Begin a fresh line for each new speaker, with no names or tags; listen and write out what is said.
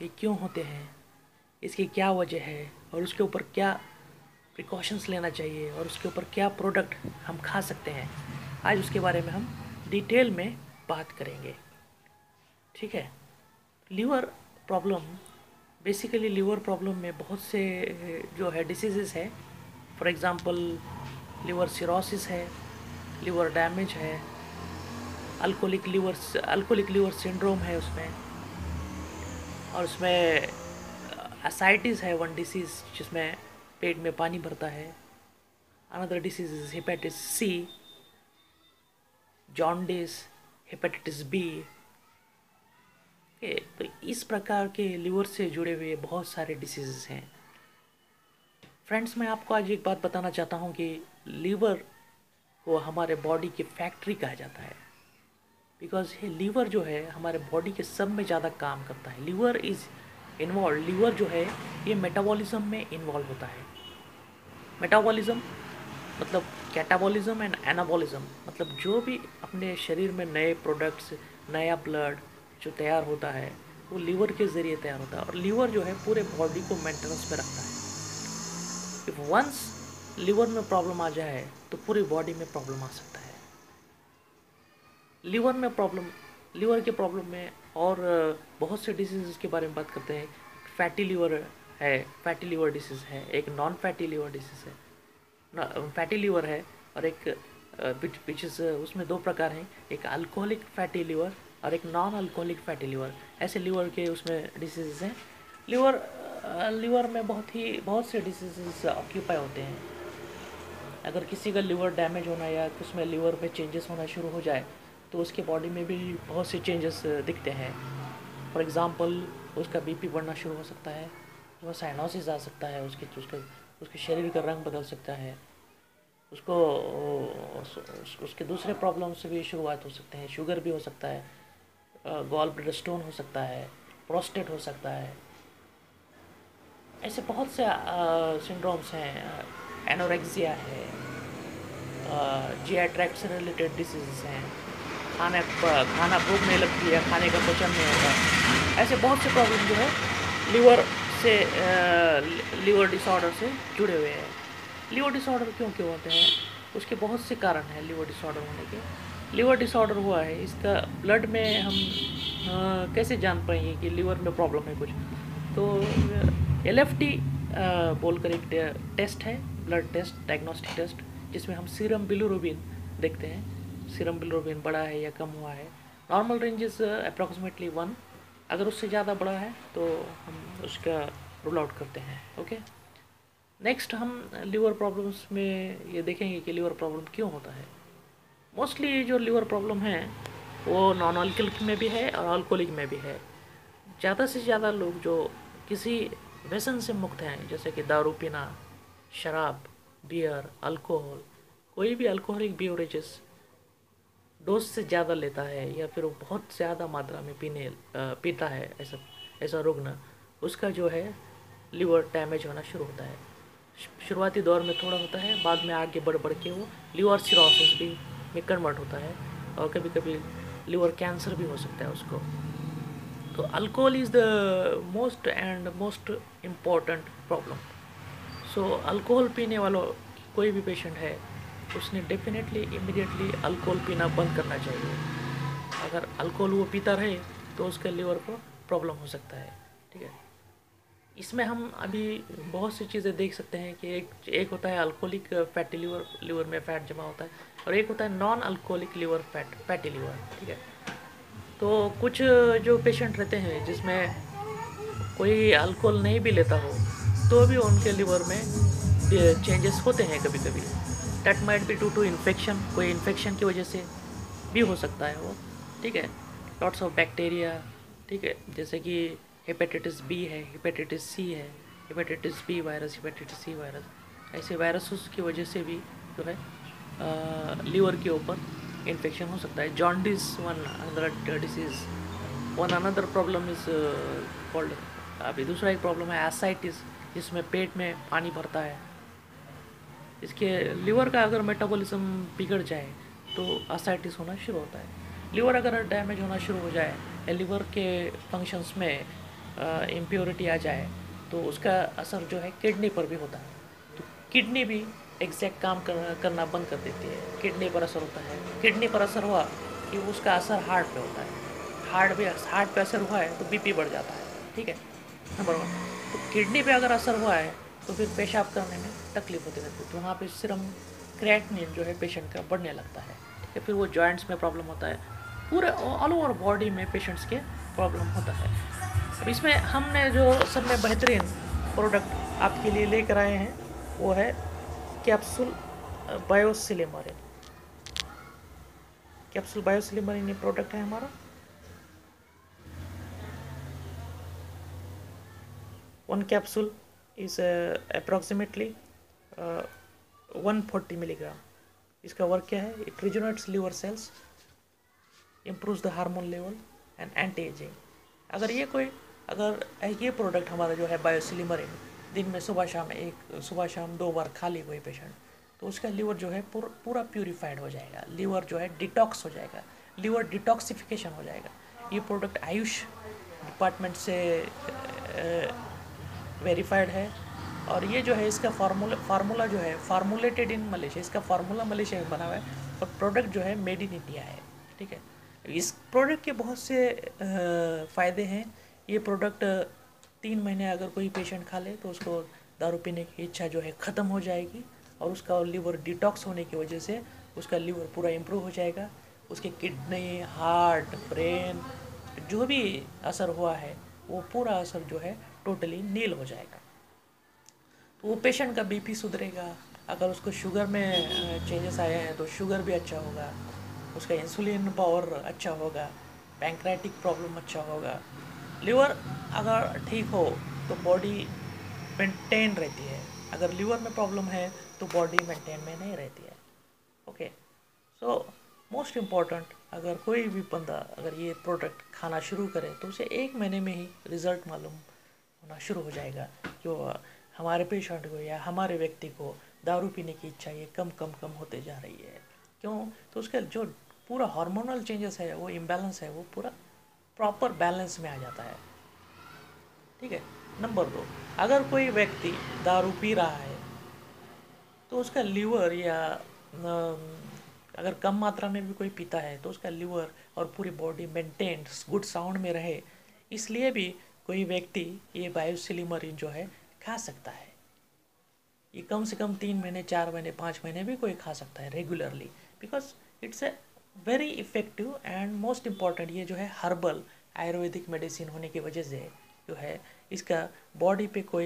ये क्यों होते हैं? इसकी क्या वजह है? और उसके ऊपर क्या प्रिकॉशंस लेना चाहिए? और उसके ऊपर क्या प्रोडक्ट हम खा सकते हैं? आज उसके बारे में हम डिटेल में बात करेंगे। ठीक है? Liver problem basically liver problem में बहुत से, जो है डिसीज़ है। फॉर एग्ज़ाम्पल लीवर सिरोसिस है लीवर डैमेज है alcoholic liver alcoholic liver syndrome है उसमें। और उसमें असाइटिस है वन डिसीज़ जिसमें पेट में पानी भरता है। Another disease is hepatitis C jaundice hepatitis B तो इस प्रकार के लीवर से जुड़े हुए बहुत सारे डिसीज़ हैं। फ्रेंड्स मैं आपको आज एक बात बताना चाहता हूँ कि लीवर को हमारे बॉडी की फैक्ट्री कहा जाता है। बिकॉज़ ये लीवर जो है, हमारे बॉडी के सब में ज़्यादा काम करता है। लीवर इज़ इन्वॉल्व लीवर जो है, ये मेटाबॉलिज्म में इन्वॉल्व होता है। मेटाबॉलिज्म मतलब कैटाबॉलिज्म एंड एनाबॉलिज्म मतलब जो भी अपने शरीर में नए प्रोडक्ट्स नया ब्लड जो तैयार होता है, वो लीवर के ज़रिए तैयार होता है। और लीवर जो है, पूरे बॉडी को मेंटेनेंस में रखता है। इफ़ वंस लीवर में प्रॉब्लम आ जाए तो पूरी बॉडी में प्रॉब्लम आ सकता है। लीवर में प्रॉब्लम लीवर के प्रॉब्लम में और बहुत से डिसीज़ के बारे में बात करते हैं। फैटी लीवर है फैटी लीवर डिसीज़ है, एक नॉन फैटी लीवर डिसीज़ है फैटी लीवर है और एक विच उसमें दो प्रकार हैं, एक अल्कोहलिक फैटी लीवर और एक नॉन अल्कोहलिक फैटी लीवर ऐसे लीवर के उसमें डिसीज़ हैं। लीवर लीवर में बहुत ही, बहुत से डिसीज़ ऑक्यूपाई होते हैं। अगर किसी का लीवर डैमेज होना या उसमें लीवर में चेंजेस होना शुरू हो जाए तो उसके बॉडी में भी बहुत से चेंजेस दिखते हैं। फॉर एग्ज़ाम्पल उसका बीपी बढ़ना शुरू हो सकता है वो साइनोसिस आ सकता है, उसके उसके उसके शरीर का रंग बदल सकता है। उसको उसके दूसरे प्रॉब्लम से भी शुरुआत हो सकते हैं शुगर भी हो सकता है गॉल ब्लड स्टोन हो सकता है प्रोस्टेट हो सकता है। ऐसे बहुत से सिंड्रोम्स हैं एनोरेक्सिया है जी ट्रैक्ट से रिलेटेड डिसीज़ हैं। खाने खाना भूख नहीं लगती है खाने का पचन नहीं होता ऐसे बहुत से प्रॉब्लम जो है लीवर से लीवर डिसऑर्डर से जुड़े हुए हैं। लीवर डिसऑर्डर क्यों क्यों होते हैं? उसके बहुत से कारण हैं लीवर डिसऑर्डर होने के। लीवर डिसऑर्डर हुआ है इसका ब्लड में हम आ, कैसे जान पाएँगे कि लीवर में प्रॉब्लम है कुछ? तो एल एफ़ टी बोलकर एक टेस्ट है ब्लड टेस्ट डायग्नोस्टिक टेस्ट जिसमें हम सीरम बिलोरोबिन देखते हैं। सीरम बिलोबिन बड़ा है या कम हुआ है। Normal range is approximately one अगर उससे ज़्यादा बड़ा है तो हम उसका रूल आउट करते हैं ओके नेक्स्ट हम लीवर प्रॉब्लम्स में ये देखेंगे कि लीवर प्रॉब्लम क्यों होता है। मोस्टली जो लीवर प्रॉब्लम है, वो नॉन अल्कोलिक में भी है और अल्कोहलिक में भी है। ज़्यादा से ज़्यादा लोग जो किसी व्यसन से मुक्त हैं, जैसे कि दारू पीना, शराब बियर अल्कोहल कोई भी अल्कोहलिक बिवरेजेस डोज से ज़्यादा लेता है या फिर वो बहुत ज़्यादा मात्रा में पीने पीता है ऐसा ऐसा रुग्ण उसका जो है लीवर डैमेज होना शुरू होता है। शुरुआती दौर में थोड़ा होता है, बाद में आगे बढ़ बढ़ के वो लीवर सिरोसिस भी में कन्वर्ट होता है और कभी कभी लीवर कैंसर भी हो सकता है उसको। तो alcohol is the most and most important problem. So alcohol पीने वालों, कोई भी पेशेंट है उसने डेफिनेटली इमिडिएटली अल्कोहल पीना बंद करना चाहिए। अगर अल्कोहल वो पीता रहे तो उसके लीवर को प्रॉब्लम हो सकता है, ठीक है? इसमें हम अभी बहुत सी चीज़ें देख सकते हैं कि एक एक होता है अल्कोहलिक फैटी लीवर लीवर में फैट जमा होता है, और एक होता है non alcoholic liver fat fatty liver ठीक है? तो कुछ जो पेशेंट रहते हैं, जिसमें कोई अल्कोहल नहीं भी लेता हो तो भी उनके लीवर में चेंजेस होते हैं कभी कभी that might be to to infection कोई इन्फेक्शन की वजह से भी हो सकता है वो, ठीक है? लॉट्स ऑफ़ बैक्टीरिया ठीक है? जैसे कि हेपेटाइटिस बी है हेपेटाइटिस सी है hepatitis B virus hepatitis C virus ऐसे वायरस की वजह से भी जो है लीवर के ऊपर इन्फेक्शन हो सकता है। Jaundice one another disease one another problem is called अभी दूसरा एक प्रॉब्लम है एसाइटिस जिसमें पेट में पानी भरता है। इसके लीवर का अगर मेटाबॉलिज्म बिगड़ जाए तो असाइटिस होना शुरू होता है। लीवर अगर डैमेज होना शुरू हो जाए या लीवर के फ़ंक्शंस में इम्प्योरिटी आ जाए तो उसका असर जो है किडनी पर भी होता है। तो किडनी भी एग्जैक्ट काम कर, करना बंद कर देती है। किडनी पर असर होता है। किडनी पर असर हुआ कि उसका असर हार्ट पे होता है। हार्ट भी हार्ट पे असर हुआ है तो बीपी बढ़ जाता है। ठीक है? नंबर वन तो किडनी पे अगर असर हुआ है तो फिर पेशाब करने में तकलीफ़ होती रहती है। तो वहाँ पे सिरम क्रैटनिन जो है पेशेंट का बढ़ने लगता है। है फिर वो जॉइंट्स में प्रॉब्लम होता है। पूरे ऑल ओवर बॉडी में पेशेंट्स के प्रॉब्लम होता है। अब इसमें हमने जो सब में बेहतरीन प्रोडक्ट आपके लिए लेकर आए हैं, वो है कैप्सूल बायोसिलेमरिन कैप्सूल बायोसिलेमरिन ये प्रोडक्ट है हमारा। one capsule is uh, approximately uh, 140 milligram. इसका वर्क क्या है? It rejuvenates liver cells improve the hormone level and anti aging अगर ये कोई अगर ये प्रोडक्ट हमारा जो है बायोसिलिमरिन दिन में सुबह शाम एक सुबह शाम दो बार खा ली कोई पेशेंट तो उसका लीवर जो है पूर, पूरा प्यूरिफाइड हो जाएगा। लीवर जो है डिटॉक्स हो जाएगा। लीवर डिटॉक्सिफिकेशन हो जाएगा। ये प्रोडक्ट आयुष डिपार्टमेंट से वेरीफाइड है। और ये जो है, इसका फार्मूला फार्मूला जो है फार्मूलेटेड इन मलेशिया इसका फार्मूला मलेशिया में बना हुआ है और प्रोडक्ट जो है मेड इन इंडिया है, ठीक है? इस प्रोडक्ट के बहुत से फ़ायदे हैं। ये प्रोडक्ट तीन महीने अगर कोई पेशेंट खा ले तो उसको दारू पीने की इच्छा जो है ख़त्म हो जाएगी और उसका लीवर डिटॉक्स होने की वजह से उसका लीवर पूरा इम्प्रूव हो जाएगा। उसके किडनी हार्ट ब्रेन जो भी असर हुआ है, वो पूरा असर जो है टोटली नील हो जाएगा। तो वो पेशेंट का बीपी सुधरेगा, अगर उसको शुगर में चेंजेस आए हैं तो शुगर भी अच्छा होगा, उसका इंसुलिन पावर अच्छा होगा पैंक्रेटिक प्रॉब्लम अच्छा होगा। लीवर अगर ठीक हो तो बॉडी मेंटेन रहती है। अगर लीवर में प्रॉब्लम है तो बॉडी मेंटेन में नहीं रहती है। ओके सो मोस्ट इंपॉर्टेंट अगर कोई भी बंदा अगर ये प्रोडक्ट खाना शुरू करे तो उसे एक महीने में ही रिज़ल्ट मालूम होना शुरू हो जाएगा जो हमारे पेशेंट को या हमारे व्यक्ति को दारू पीने की इच्छा ये कम कम कम होते जा रही है। क्यों? तो उसका जो पूरा हार्मोनल चेंजेस है, वो इम्बैलेंस है, वो पूरा प्रॉपर बैलेंस में आ जाता है। ठीक है? नंबर दो, अगर कोई व्यक्ति दारू पी रहा है तो उसका लीवर या अगर कम मात्रा में भी कोई पीता है तो उसका लीवर और पूरी बॉडी मेंटेन गुड साउंड में रहे। इसलिए भी कोई व्यक्ति ये बायोसिलीमरिन जो है खा सकता है। ये कम से कम तीन महीने, चार महीने, पाँच महीने भी कोई खा सकता है regularly because it's a very effective and most important ये जो है हर्बल आयुर्वेदिक मेडिसिन होने की वजह से जो है, इसका बॉडी पे कोई